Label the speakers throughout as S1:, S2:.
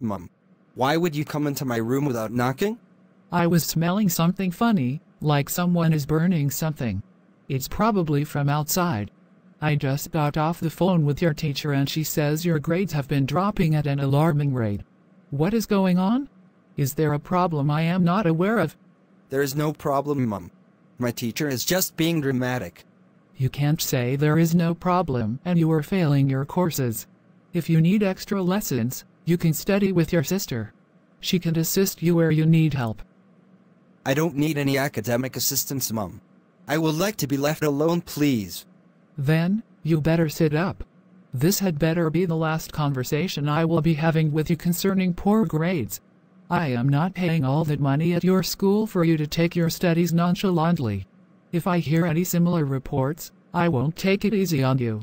S1: Mum, why would you come into my room without knocking?
S2: I was smelling something funny, like someone is burning something. It's probably from outside. I just got off the phone with your teacher and she says your grades have been dropping at an alarming rate. What is going on? Is there a problem I am not aware of?
S1: There is no problem, Mum. My teacher is just being dramatic.
S2: You can't say there is no problem and you are failing your courses. If you need extra lessons, you can study with your sister. She can assist you where you need help.
S1: I don't need any academic assistance, Mum. I would like to be left alone, please.
S2: Then, you better sit up. This had better be the last conversation I will be having with you concerning poor grades. I am not paying all that money at your school for you to take your studies nonchalantly. If I hear any similar reports, I won't take it easy on you.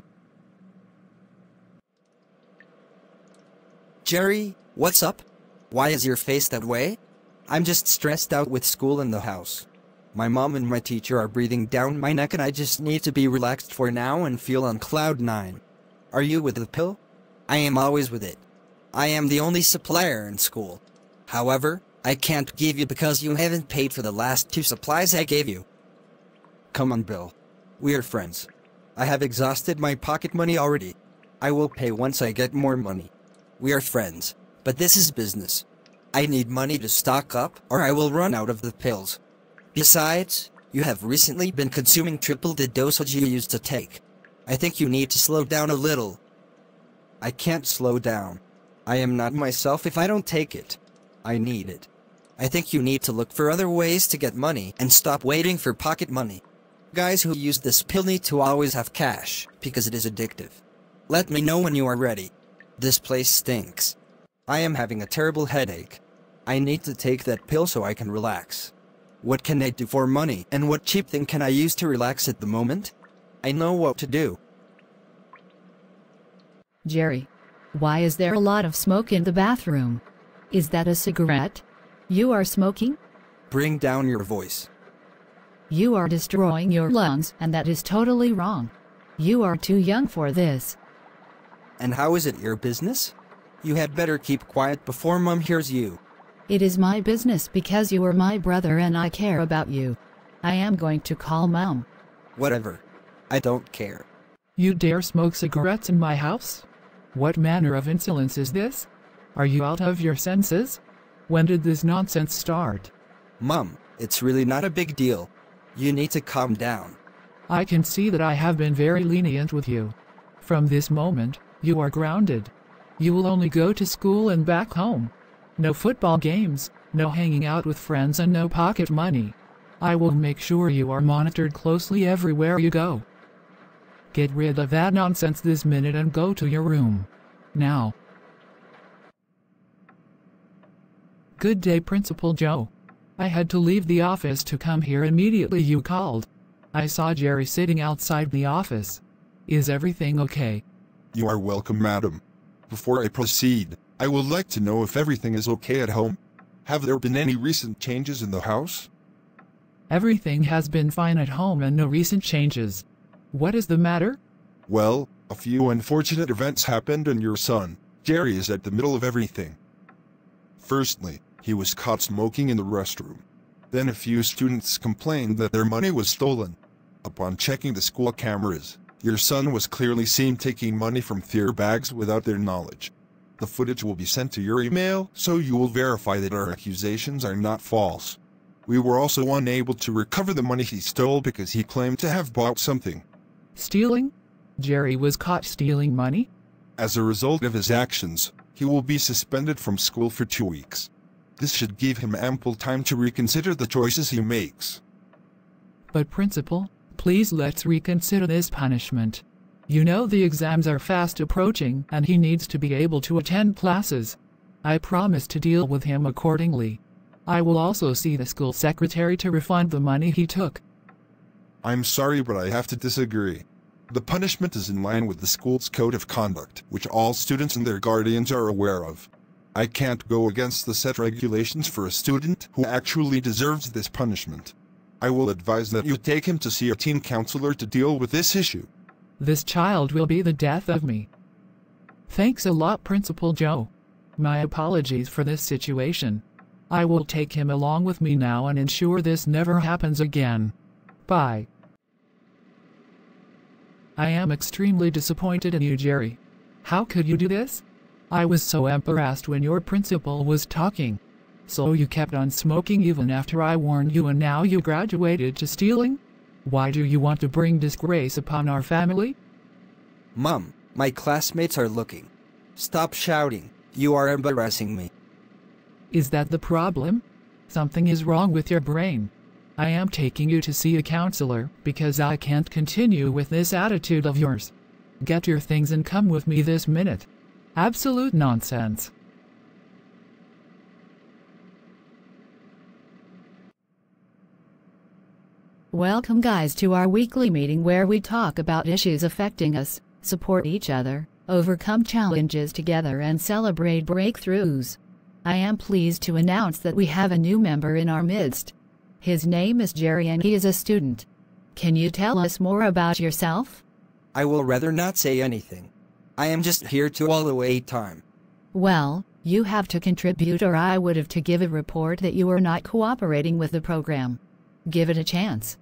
S1: Jerry, what's up? Why is your face that way? I'm just stressed out with school and the house. My mom and my teacher are breathing down my neck and I just need to be relaxed for now and feel on cloud nine. Are you with the pill? I am always with it. I am the only supplier in school. However, I can't give you because you haven't paid for the last two supplies I gave you. Come on, Bill. We are friends. I have exhausted my pocket money already. I will pay once I get more money. We are friends, but this is business. I need money to stock up or I will run out of the pills. Besides, you have recently been consuming triple the dosage you used to take. I think you need to slow down a little. I can't slow down. I am not myself if I don't take it. I need it. I think you need to look for other ways to get money and stop waiting for pocket money. Guys who use this pill need to always have cash, because it is addictive. Let me know when you are ready. This place stinks. I am having a terrible headache. I need to take that pill so I can relax. What can I do for money and what cheap thing can I use to relax at the moment? I know what to do.
S3: Jerry. Why is there a lot of smoke in the bathroom? Is that a cigarette? You are smoking?
S1: Bring down your voice.
S3: You are destroying your lungs, and that is totally wrong. You are too young for this.
S1: And how is it your business? You had better keep quiet before Mum hears you.
S3: It is my business because you are my brother and I care about you. I am going to call Mom.
S1: Whatever. I don't care.
S2: You dare smoke cigarettes in my house? What manner of insolence is this? Are you out of your senses? When did this nonsense start?
S1: Mum, it's really not a big deal. You need to calm down.
S2: I can see that I have been very lenient with you. From this moment, you are grounded. You will only go to school and back home. No football games, no hanging out with friends and no pocket money. I will make sure you are monitored closely everywhere you go. Get rid of that nonsense this minute and go to your room. Now. Good day, Principal Joe. I had to leave the office to come here immediately you called. I saw Jerry sitting outside the office. Is everything okay?
S4: You are welcome, madam. Before I proceed, I would like to know if everything is okay at home. Have there been any recent changes in the house?
S2: Everything has been fine at home and no recent changes. What is the matter?
S4: Well, a few unfortunate events happened and your son, Jerry is at the middle of everything. Firstly, he was caught smoking in the restroom. Then a few students complained that their money was stolen. Upon checking the school cameras, your son was clearly seen taking money from their bags without their knowledge. The footage will be sent to your email so you will verify that our accusations are not false. We were also unable to recover the money he stole because he claimed to have bought something.
S2: Stealing? Jerry was caught stealing money?
S4: As a result of his actions, he will be suspended from school for two weeks. This should give him ample time to reconsider the choices he makes.
S2: But Principal, please let's reconsider this punishment. You know the exams are fast approaching and he needs to be able to attend classes. I promise to deal with him accordingly. I will also see the school secretary to refund the money he took.
S4: I'm sorry but I have to disagree. The punishment is in line with the school's code of conduct, which all students and their guardians are aware of. I can't go against the set regulations for a student who actually deserves this punishment. I will advise that you take him to see a teen counselor to deal with this issue.
S2: This child will be the death of me. Thanks a lot, Principal Joe. My apologies for this situation. I will take him along with me now and ensure this never happens again. Bye. I am extremely disappointed in you, Jerry. How could you do this? I was so embarrassed when your principal was talking. So you kept on smoking even after I warned you and now you graduated to stealing? Why do you want to bring disgrace upon our family?
S1: Mom, my classmates are looking. Stop shouting. You are embarrassing me.
S2: Is that the problem? Something is wrong with your brain. I am taking you to see a counselor because I can't continue with this attitude of yours. Get your things and come with me this minute. Absolute nonsense.
S3: Welcome, guys, to our weekly meeting where we talk about issues affecting us, support each other, overcome challenges together, and celebrate breakthroughs. I am pleased to announce that we have a new member in our midst. His name is Jerry and he is a student. Can you tell us more about yourself?
S1: I will rather not say anything. I am just here to all away time.
S3: Well, you have to contribute or I would have to give a report that you are not cooperating with the program. Give it a chance.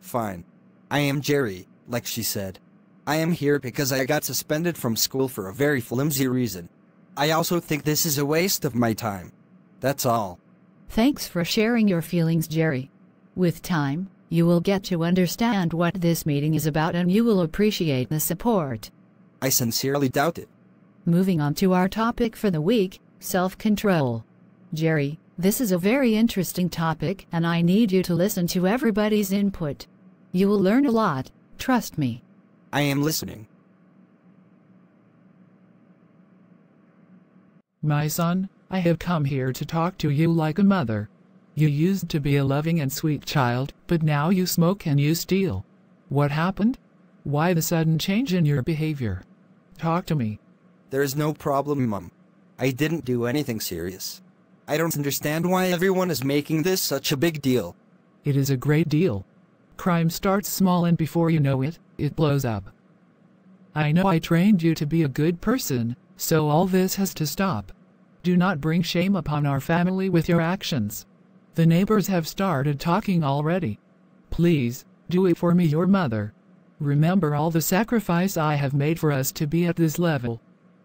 S1: Fine. I am Jerry, like she said. I am here because I got suspended from school for a very flimsy reason. I also think this is a waste of my time. That's all.
S3: Thanks for sharing your feelings, Jerry. With time, you will get to understand what this meeting is about and you will appreciate the support.
S1: I sincerely doubt it.
S3: Moving on to our topic for the week self control. Jerry, this is a very interesting topic and I need you to listen to everybody's input. You will learn a lot, trust me.
S1: I am listening.
S2: My son, I have come here to talk to you like a mother. You used to be a loving and sweet child, but now you smoke and you steal. What happened? Why the sudden change in your behavior? Talk to me.
S1: There is no problem, Mum. I didn't do anything serious. I don't understand why everyone is making this such a big deal.
S2: It is a great deal. Crime starts small and before you know it, it blows up. I know I trained you to be a good person, so all this has to stop. Do not bring shame upon our family with your actions. The neighbors have started talking already. Please, do it for me, your mother. Remember all the sacrifice I have made for us to be at this level.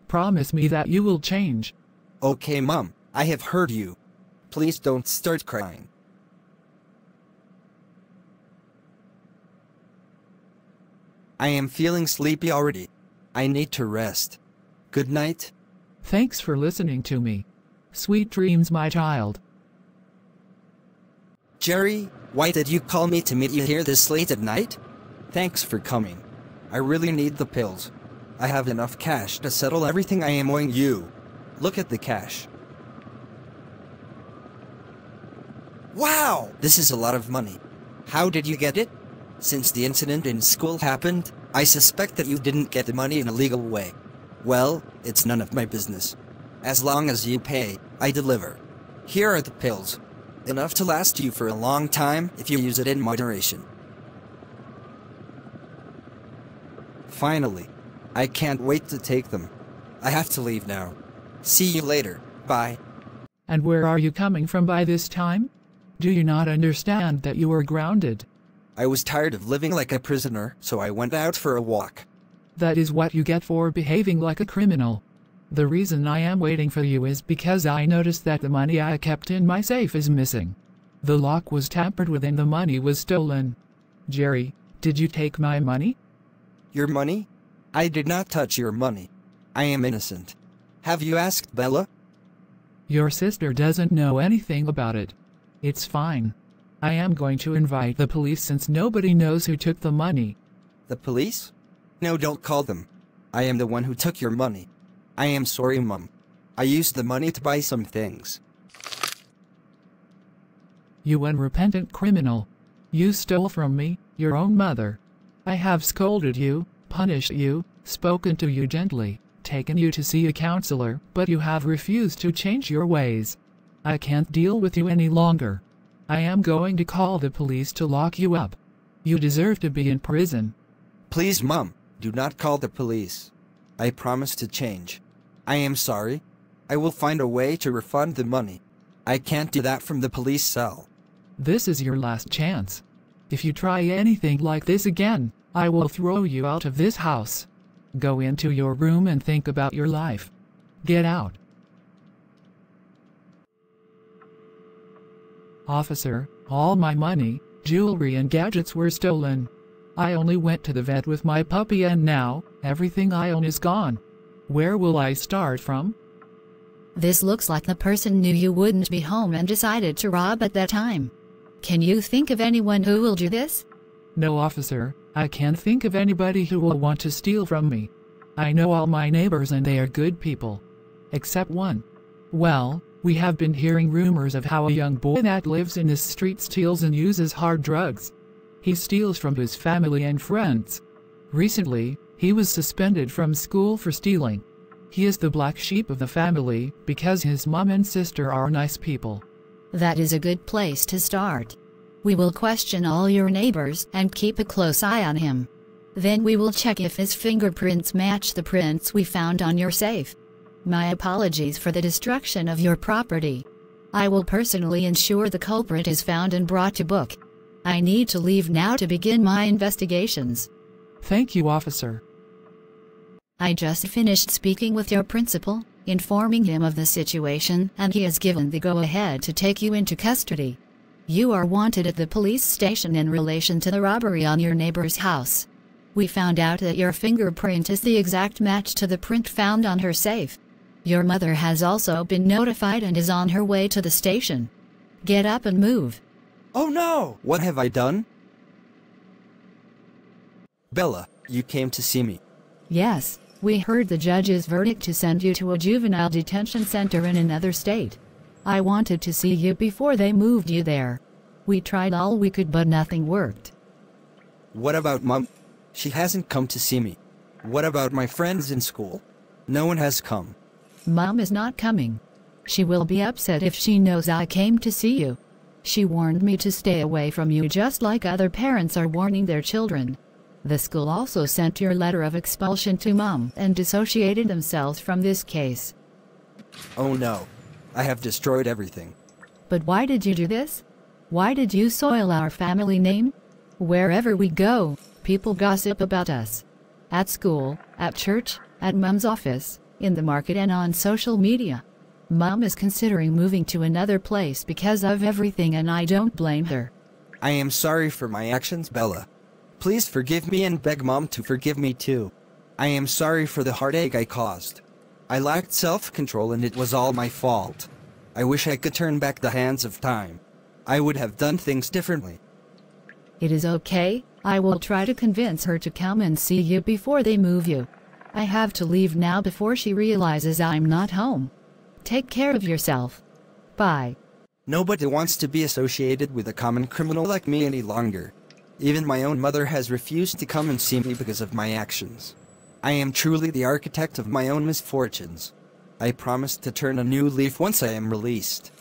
S2: Promise me that you will change.
S1: Okay, Mum, I have heard you. Please don't start crying. I am feeling sleepy already. I need to rest. Good night.
S2: Thanks for listening to me. Sweet dreams, my child.
S1: Jerry, why did you call me to meet you here this late at night? Thanks for coming. I really need the pills. I have enough cash to settle everything I am owing you. Look at the cash. Wow! This is a lot of money. How did you get it? Since the incident in school happened, I suspect that you didn't get the money in a legal way. Well, it's none of my business. As long as you pay, I deliver. Here are the pills. Enough to last you for a long time if you use it in moderation. Finally. I can't wait to take them. I have to leave now. See you later. Bye.
S2: And where are you coming from by this time? Do you not understand that you are grounded?
S1: I was tired of living like a prisoner, so I went out for a walk.
S2: That is what you get for behaving like a criminal. The reason I am waiting for you is because I noticed that the money I kept in my safe is missing. The lock was tampered with and the money was stolen. Jerry, did you take my money?
S1: Your money? I did not touch your money. I am innocent. Have you asked Bella?
S2: Your sister doesn't know anything about it. It's fine. I am going to invite the police since nobody knows who took the money.
S1: The police? No, don't call them. I am the one who took your money. I am sorry, Mum. I used the money to buy some things.
S2: You unrepentant criminal. You stole from me, your own mother. I have scolded you, punished you, spoken to you gently, taken you to see a counselor, but you have refused to change your ways. I can't deal with you any longer. I am going to call the police to lock you up. You deserve to be in prison.
S1: Please, Mum, do not call the police. I promise to change. I am sorry. I will find a way to refund the money. I can't do that from the police cell.
S2: This is your last chance. If you try anything like this again, I will throw you out of this house. Go into your room and think about your life. Get out. Officer, all my money, jewelry and gadgets were stolen. I only went to the vet with my puppy and now, everything I own is gone. Where will I start from?
S3: This looks like the person knew you wouldn't be home and decided to rob at that time. Can you think of anyone who will do this?
S2: No, officer, I can't think of anybody who will want to steal from me. I know all my neighbors and they are good people. Except one. Well, we have been hearing rumors of how a young boy that lives in this street steals and uses hard drugs. He steals from his family and friends. Recently, he was suspended from school for stealing. He is the black sheep of the family because his mom and sister are nice people.
S3: That is a good place to start. We will question all your neighbors and keep a close eye on him. Then we will check if his fingerprints match the prints we found on your safe. My apologies for the destruction of your property. I will personally ensure the culprit is found and brought to book. I need to leave now to begin my investigations.
S2: Thank you, officer.
S3: I just finished speaking with your principal, informing him of the situation, and he has given the go ahead to take you into custody. You are wanted at the police station in relation to the robbery on your neighbor's house. We found out that your fingerprint is the exact match to the print found on her safe. Your mother has also been notified and is on her way to the station. Get up and move.
S1: Oh no! What have I done? Bella, you came to see me.
S3: Yes, we heard the judge's verdict to send you to a juvenile detention center in another state. I wanted to see you before they moved you there. We tried all we could but nothing worked.
S1: What about mom? She hasn't come to see me. What about my friends in school? No one has come.
S3: Mom is not coming. She will be upset if she knows I came to see you. She warned me to stay away from you just like other parents are warning their children. The school also sent your letter of expulsion to mom and dissociated themselves from this case.
S1: Oh no. I have destroyed everything.
S3: But why did you do this? Why did you soil our family name? Wherever we go, people gossip about us. At school, at church, at mom's office, in the market and on social media. Mom is considering moving to another place because of everything and I don't blame her.
S1: I am sorry for my actions, Bella. Please forgive me and beg mom to forgive me too. I am sorry for the heartache I caused. I lacked self-control and it was all my fault. I wish I could turn back the hands of time. I would have done things differently.
S3: It is okay, I will try to convince her to come and see you before they move you. I have to leave now before she realizes I'm not home. Take care of yourself. Bye.
S1: Nobody wants to be associated with a common criminal like me any longer. Even my own mother has refused to come and see me because of my actions. I am truly the architect of my own misfortunes. I promise to turn a new leaf once I am released.